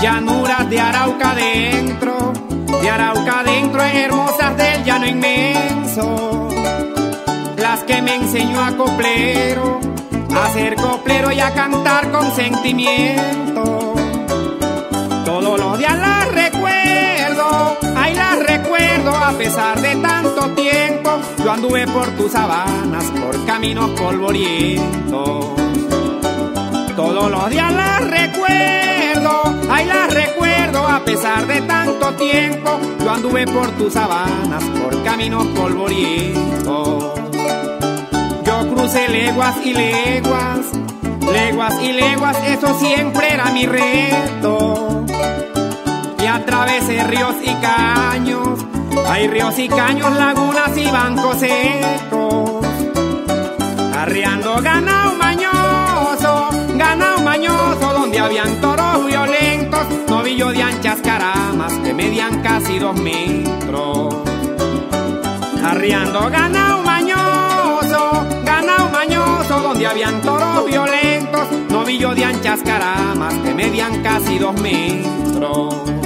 llanuras de Arauca adentro, de Arauca adentro, hermosas del llano inmenso, las que me enseñó a coplero, a ser coplero y a cantar con sentimiento. Todos los días las recuerdo, ay las recuerdo a pesar de tanto tiempo, yo anduve por tus sabanas, por caminos polvorientos. A pesar de tanto tiempo. Yo anduve por tus sabanas, por caminos polvorientos. Yo crucé leguas y leguas, leguas y leguas, eso siempre era mi reto. Y atravesé ríos y caños, hay ríos y caños, lagunas y bancos secos. Arriando ganado donde habían toros violentos, novillo de anchas caramas que medían casi dos metros. Arriando ganado mañoso, ganado mañoso, donde habían toros violentos, novillo de anchas caramas que medían casi dos metros.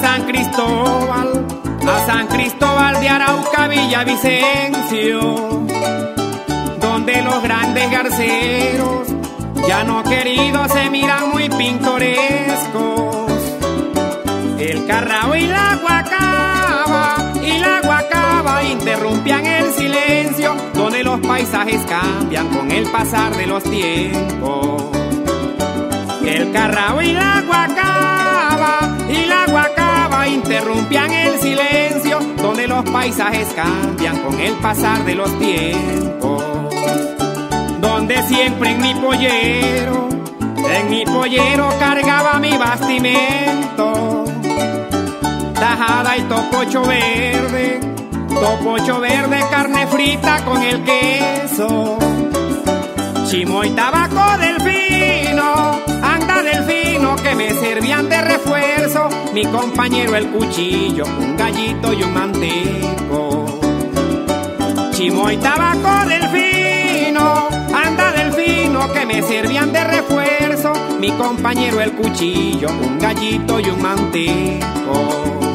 San Cristóbal, a San Cristóbal de Arauca, Villavicencio, donde los grandes garceros, ya no queridos, se miran muy pintorescos. El carrao y la guacaba, y la guacaba interrumpían el silencio, donde los paisajes cambian con el pasar de los tiempos. El carrao y la guacaba y la los paisajes cambian con el pasar de los tiempos. Donde siempre en mi pollero, en mi pollero cargaba mi bastimento. Tajada y topocho verde, topocho verde, carne frita con el queso. Chimo y tabaco del servían de refuerzo. Mi compañero el cuchillo, un gallito y un manteco. Chimo y tabaco del fino, anda del fino que me servían de refuerzo. Mi compañero el cuchillo, un gallito y un manteco.